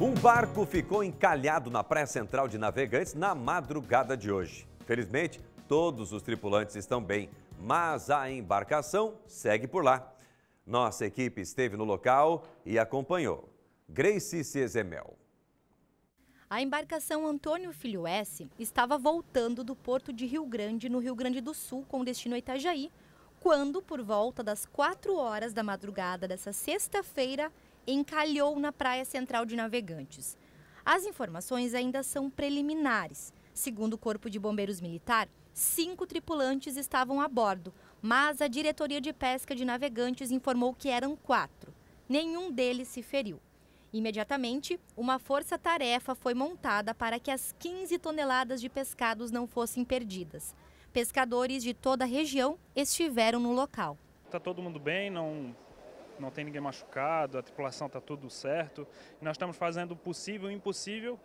Um barco ficou encalhado na Praia Central de Navegantes na madrugada de hoje. Felizmente, todos os tripulantes estão bem, mas a embarcação segue por lá. Nossa equipe esteve no local e acompanhou. Grace Cezemel. A embarcação Antônio Filho S estava voltando do porto de Rio Grande, no Rio Grande do Sul, com destino a Itajaí, quando, por volta das 4 horas da madrugada dessa sexta-feira, encalhou na praia central de Navegantes. As informações ainda são preliminares. Segundo o Corpo de Bombeiros Militar, cinco tripulantes estavam a bordo, mas a Diretoria de Pesca de Navegantes informou que eram quatro. Nenhum deles se feriu. Imediatamente, uma força-tarefa foi montada para que as 15 toneladas de pescados não fossem perdidas. Pescadores de toda a região estiveram no local. Está todo mundo bem, não não tem ninguém machucado, a tripulação está tudo certo. Nós estamos fazendo o possível e o impossível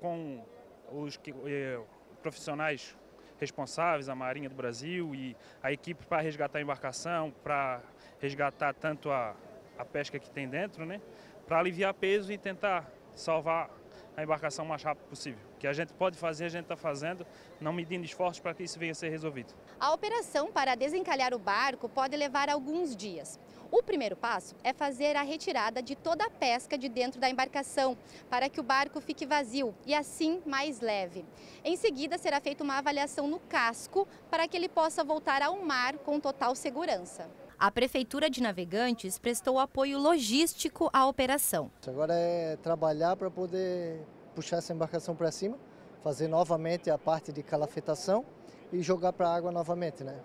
com os eh, profissionais responsáveis, a Marinha do Brasil e a equipe para resgatar a embarcação, para resgatar tanto a, a pesca que tem dentro, né? para aliviar peso e tentar salvar a embarcação o mais rápido possível. O que a gente pode fazer, a gente está fazendo, não medindo esforços para que isso venha a ser resolvido. A operação para desencalhar o barco pode levar alguns dias. O primeiro passo é fazer a retirada de toda a pesca de dentro da embarcação, para que o barco fique vazio e assim mais leve. Em seguida, será feita uma avaliação no casco para que ele possa voltar ao mar com total segurança. A Prefeitura de Navegantes prestou apoio logístico à operação. Agora é trabalhar para poder puxar essa embarcação para cima, fazer novamente a parte de calafetação e jogar para a água novamente. Né?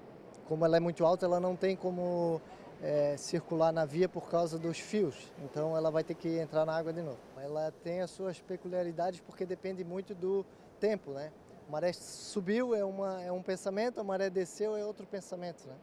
Como ela é muito alta, ela não tem como é, circular na via por causa dos fios, então ela vai ter que entrar na água de novo. Ela tem as suas peculiaridades porque depende muito do tempo, né? A maré subiu é, uma, é um pensamento, a maré desceu é outro pensamento, né?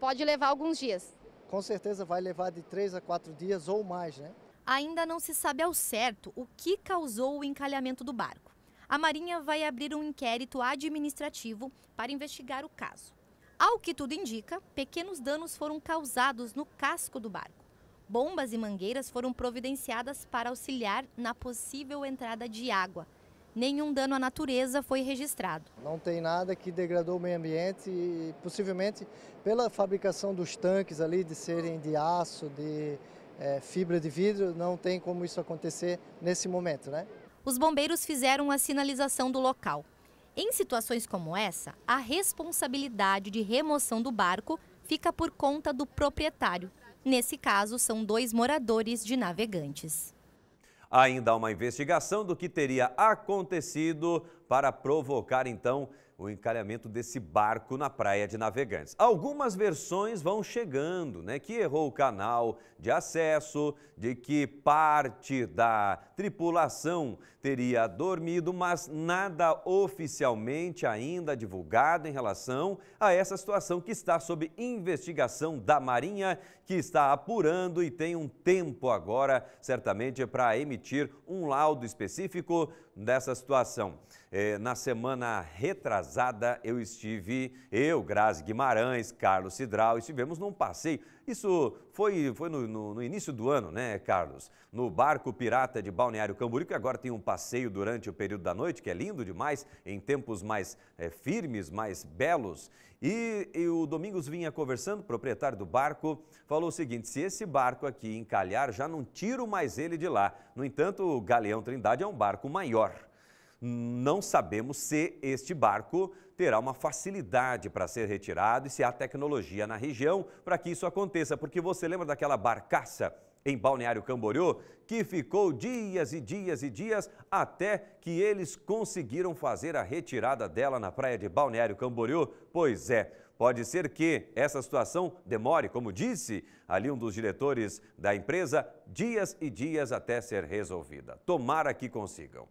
Pode levar alguns dias. Com certeza vai levar de três a quatro dias ou mais, né? Ainda não se sabe ao certo o que causou o encalhamento do barco. A Marinha vai abrir um inquérito administrativo para investigar o caso. Ao que tudo indica, pequenos danos foram causados no casco do barco. Bombas e mangueiras foram providenciadas para auxiliar na possível entrada de água. Nenhum dano à natureza foi registrado. Não tem nada que degradou o meio ambiente e possivelmente pela fabricação dos tanques ali de serem de aço, de é, fibra de vidro, não tem como isso acontecer nesse momento, né? Os bombeiros fizeram a sinalização do local. Em situações como essa, a responsabilidade de remoção do barco fica por conta do proprietário. Nesse caso, são dois moradores de navegantes. Ainda há uma investigação do que teria acontecido para provocar, então, o encalhamento desse barco na praia de Navegantes. Algumas versões vão chegando, né? Que errou o canal de acesso, de que parte da tripulação teria dormido, mas nada oficialmente ainda divulgado em relação a essa situação que está sob investigação da Marinha, que está apurando e tem um tempo agora, certamente, para emitir um laudo específico dessa situação. É, na semana retrasada, eu estive, eu, Grazi Guimarães, Carlos Cidral, estivemos num passeio. Isso foi, foi no, no, no, início do ano, né, Carlos? No barco pirata de Balneário Camboriú, que agora tem um passeio durante o período da noite, que é lindo demais, em tempos mais é, firmes, mais belos. E, e, o Domingos vinha conversando, proprietário do barco, falou o seguinte: se esse barco aqui encalhar, já não tiro mais ele de lá. No entanto, o Galeão Trindade é um barco maior não sabemos se este barco terá uma facilidade para ser retirado e se há tecnologia na região para que isso aconteça. Porque você lembra daquela barcaça em Balneário Camboriú que ficou dias e dias e dias até que eles conseguiram fazer a retirada dela na praia de Balneário Camboriú? Pois é, pode ser que essa situação demore, como disse ali um dos diretores da empresa, dias e dias até ser resolvida. Tomara que consigam.